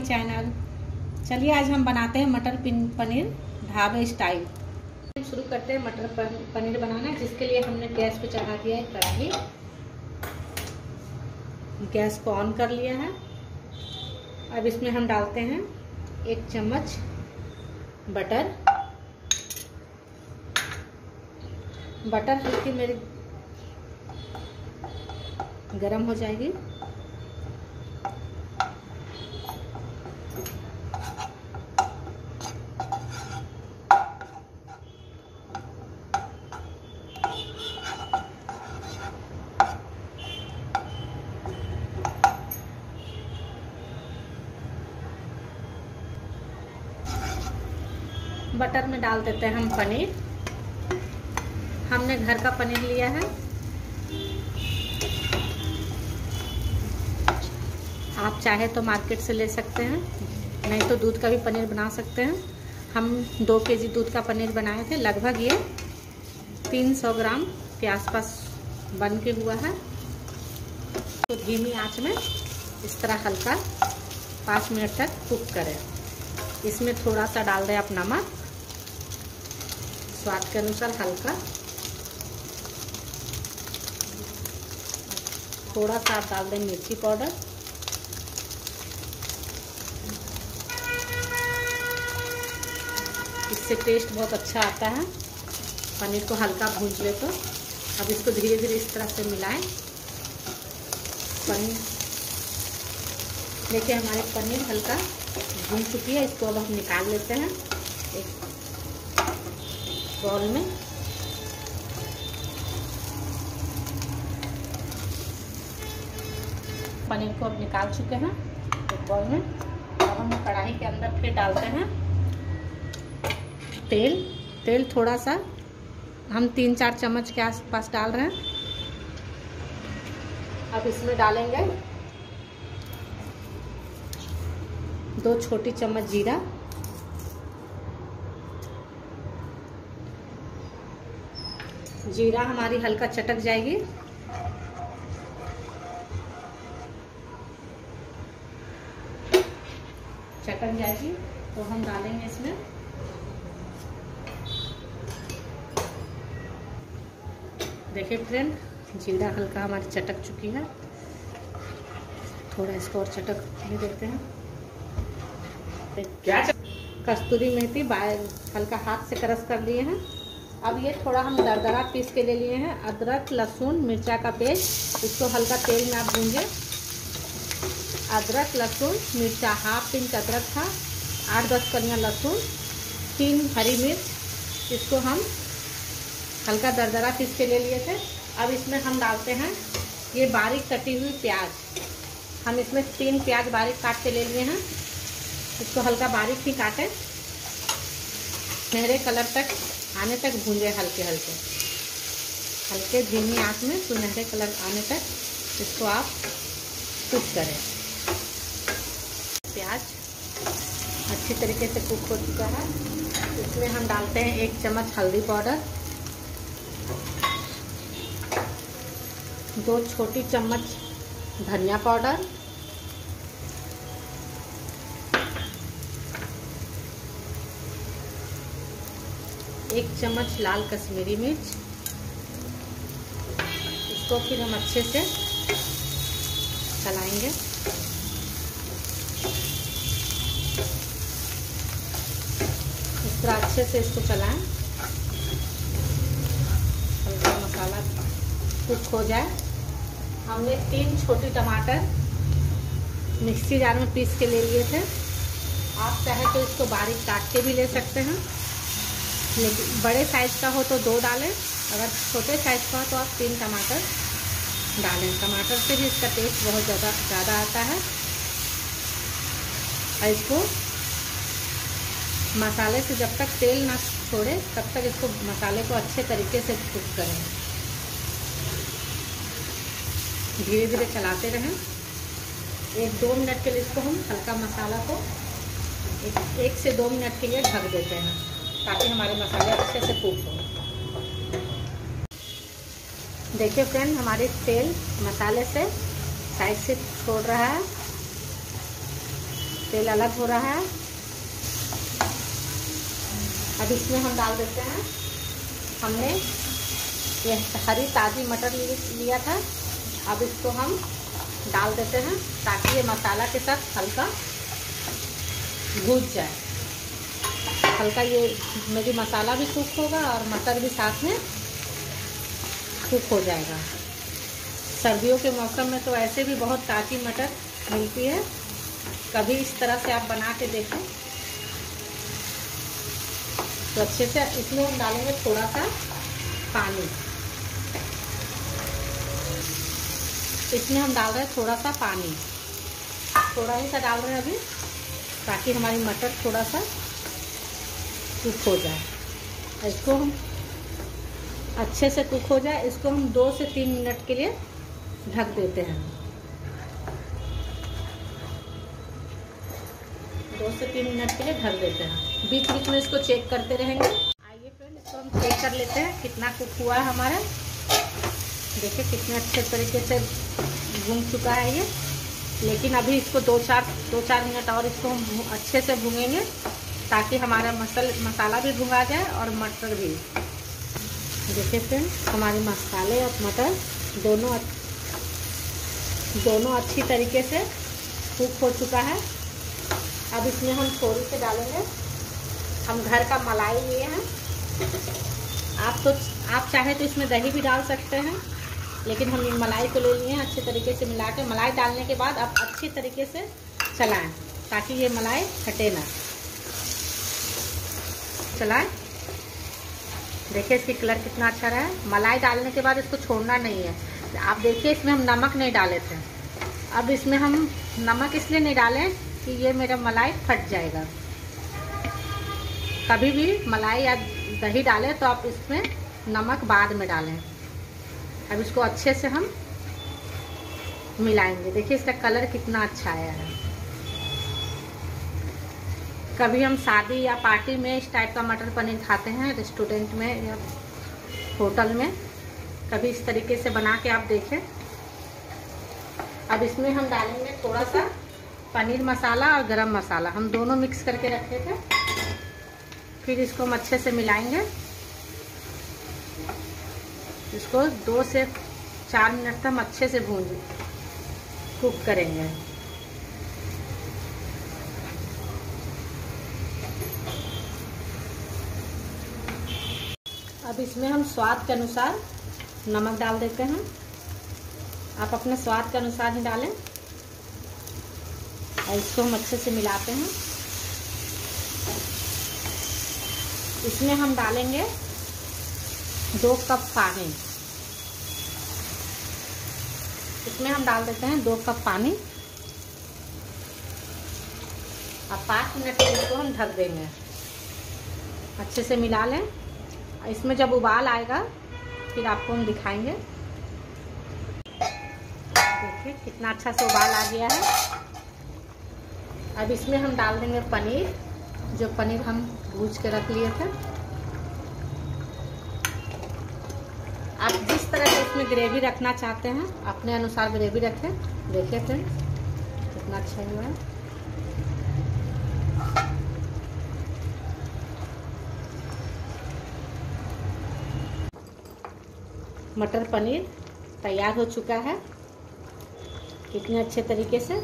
My channel. चलिए, आज हम बनाते हैं मटर पनीर ढाबे स्टाइल। शुरू करते हैं मटर पनीर बनाना, जिसके लिए हमने गैस पे चढ़ा दिया है कढ़ाई। गैस को ऑन कर लिया है। अब इसमें हम डालते हैं एक चम्मच बटर। बटर हल्की मेरी गरम हो जाएगी। डाल देते हैं हम पनीर। हमने घर का पनीर लिया है। आप चाहे तो मार्केट से ले सकते हैं, नहीं तो दूध का भी पनीर बना सकते हैं। हम दो केजी दूध का पनीर बनाए थे, लगभग ये 300 ग्राम के आसपास बन के हुआ है। तो धीमी आँच में इस तरह हल्का पाँच मिनट तक कुक करें। इसमें थोड़ा सा डाल दें आप नमक। स्वाद के अनुसार हल्का। थोड़ा सा डाल दें मिर्ची पाउडर। इससे टेस्ट बहुत अच्छा आता है। पनीर को हल्का भूंज ले तो। अब इसको धीरे धीरे इस तरह से मिलाएँ। पनीर। देखिए हमारे पनीर हल्का भून चुकी है। इसको अब हम निकाल लेते हैं। एक बॉल में। पनीर को अब निकाल चुके हैं एक बॉल में। अब हम कढ़ाई के अंदर फिर डालते हैं तेल। तेल थोड़ा सा, हम तीन चार चम्मच के आसपास डाल रहे हैं। अब इसमें डालेंगे दो छोटी चम्मच जीरा। जीरा हमारी हल्का चटक जाएगी। चटक जाएगी तो हम डालेंगे इसमें। देखिए फ्रेंड जीरा हल्का हमारी चटक चुकी है। थोड़ा इसको और चटक भी देते हैं। क्या कस्तूरी मेथी हल्का हाथ से क्रश कर लिए हैं। अब ये थोड़ा हम दरदरा पीस के ले लिए हैं। अदरक, लहसुन, मिर्चा का पेस्ट। इसको हल्का तेल में आप भूंजे। अदरक, लहसुन, मिर्चा, हाफ़ इंच अदरक था। आठ दस कलियाँ लहसुन, तीन हरी मिर्च। इसको हम हल्का दरदरा पीस के ले लिए थे। अब इसमें हम डालते हैं ये बारीक कटी हुई प्याज। हम इसमें तीन प्याज बारीक काट के ले लिए हैं। इसको हल्का बारीक ही काटें। सुनहरे कलर तक आने तक भूंजे हल्के हल्के। हल्के धीमी आँच में सुनहरे कलर आने तक इसको आप कुक करें। प्याज अच्छी तरीके से कुक हो चुका है। इसमें हम डालते हैं एक चम्मच हल्दी पाउडर। दो छोटी चम्मच धनिया पाउडर। एक चम्मच लाल कश्मीरी मिर्च। इसको फिर हम अच्छे से चलाएँगे। इस तरह अच्छे से इसको चलाएँ। हल्का मसाला कुक हो जाए। हमने तीन छोटे टमाटर मिक्सी जार में पीस के ले लिए थे। आप चाहे तो इसको बारीक काट के भी ले सकते हैं। लेकिन बड़े साइज़ का हो तो दो डालें। अगर छोटे साइज़ का हो तो आप तीन टमाटर डालें। टमाटर से भी इसका टेस्ट बहुत ज़्यादा ज़्यादा आता है। और इसको मसाले से जब तक तेल ना छोड़े तब तक इसको मसाले को अच्छे तरीके से कुक करें। धीरे धीरे चलाते रहें। एक दो मिनट के लिए इसको हम हल्का मसाला को एक, एक से दो मिनट के लिए ढक देते हैं। ताकि हमारे मसाले अच्छे से कुक हो। देखिए फ्रेंड हमारे तेल मसाले से साइड से छोड़ रहा है। तेल अलग हो रहा है। अब इसमें हम डाल देते हैं। हमने ये हरी ताज़ी मटर लिया था। अब इसको हम डाल देते हैं ताकि ये मसाला के साथ हल्का भूज जाए। हल्का ये मेरी मसाला भी कुक होगा और मटर भी साथ में कुक हो जाएगा। सर्दियों के मौसम में तो ऐसे भी बहुत ताज़ी मटर मिलती है। कभी इस तरह से आप बना के देखें। तो अच्छे से इसमें हम डालेंगे थोड़ा सा पानी। इसमें हम डाल रहे हैं थोड़ा सा पानी। थोड़ा ही सा डाल रहे हैं अभी, ताकि हमारी मटर थोड़ा सा कुक हो जाए। इसको हम अच्छे से कुक हो जाए। इसको हम दो से तीन मिनट के लिए ढक देते हैं। दो से तीन मिनट के लिए ढक देते हैं। बीच बीच में इसको चेक करते रहेंगे। आइए फ्रेंड इसको हम चेक कर लेते हैं कितना कुक हुआ है हमारा। देखिए कितने अच्छे तरीके से भून चुका है ये। लेकिन अभी इसको दो चार दो चार मिनट और इसको हम अच्छे से भूनेंगे ताकि हमारा मसल, मसाला भी भुंगा जाए और मटर भी। देखिए फ्रेंड हमारे मसाले और मटर दोनों दोनों अच्छी तरीके से कुक हो चुका है। अब इसमें हम थोड़ी से डालेंगे। हम घर का मलाई लिए हैं। आप तो आप चाहे तो इसमें दही भी डाल सकते हैं, लेकिन हम मलाई को ले लिए हैं अच्छे तरीके से मिला के। मलाई डालने के बाद आप अच्छी तरीके से चलाएँ, ताकि ये मलाई हटे ना। चलाएँ। देखिए इसकी कलर कितना अच्छा रहा है। मलाई डालने के बाद इसको छोड़ना नहीं है। आप देखिए, इसमें हम नमक नहीं डाले थे। अब इसमें हम नमक इसलिए नहीं डालें कि ये मेरा मलाई फट जाएगा। कभी भी मलाई या दही डालें तो आप इसमें नमक बाद में डालें। अब इसको अच्छे से हम मिलाएँगे। देखिए इसका कलर कितना अच्छा आया है। कभी हम शादी या पार्टी में इस टाइप का मटर पनीर खाते हैं रेस्टोरेंट में या होटल में, कभी इस तरीके से बना के आप देखें। अब इसमें हम डालेंगे थोड़ा सा पनीर मसाला और गरम मसाला। हम दोनों मिक्स करके रखे थे। फिर इसको हम अच्छे से मिलाएँगे। इसको दो से चार मिनट तक हम अच्छे से भून कुक करेंगे। अब इसमें हम स्वाद के अनुसार नमक डाल देते हैं। आप अपने स्वाद के अनुसार ही डालें और इसको हम अच्छे से मिलाते हैं। इसमें हम डालेंगे दो कप पानी। इसमें हम डाल देते हैं दो कप पानी। और पाँच मिनट इसको हम ढक देंगे। अच्छे से मिला लें। इसमें जब उबाल आएगा, फिर आपको हम दिखाएँगे। देखिए, कितना अच्छा से उबाल आ गया है। अब इसमें हम डाल देंगे पनीर, जो पनीर हम भूज के रख लिए थे। आप जिस तरह से इसमें ग्रेवी रखना चाहते हैं, अपने अनुसार ग्रेवी रखें। देखिए फ्रेंड्स, कितना अच्छा हुआ है। मटर पनीर तैयार हो चुका है। कितने अच्छे तरीके से।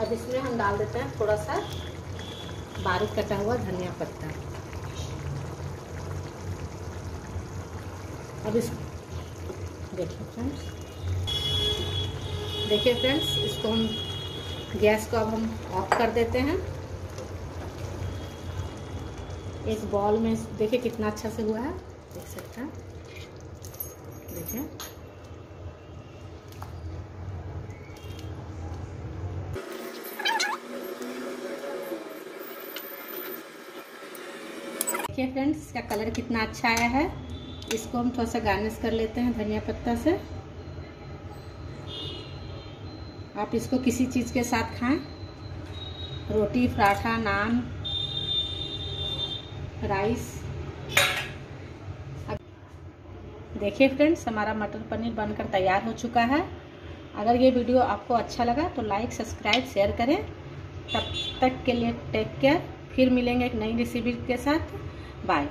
अब इसमें हम डाल देते हैं थोड़ा सा बारीक कटा हुआ धनिया पत्ता। अब इस देखिए फ्रेंड्स देखिए फ्रेंड्स इसको हम गैस को अब हम ऑफ़ कर देते हैं। एक बॉल में देखिए कितना अच्छा से हुआ है। देख सकते हैं देखिए देखिए फ्रेंड्स इसका कलर कितना अच्छा आया है। इसको हम थोड़ा सा गार्निश कर लेते हैं धनिया पत्ता से। आप इसको किसी चीज़ के साथ खाएँ। रोटी, पराठा, नान राइस देखिए फ्रेंड्स हमारा मटर पनीर बनकर तैयार हो चुका है। अगर ये वीडियो आपको अच्छा लगा तो लाइक सब्सक्राइब शेयर करें। तब तक के लिए टेक केयर फिर मिलेंगे एक नई रेसिपी के साथ। बाय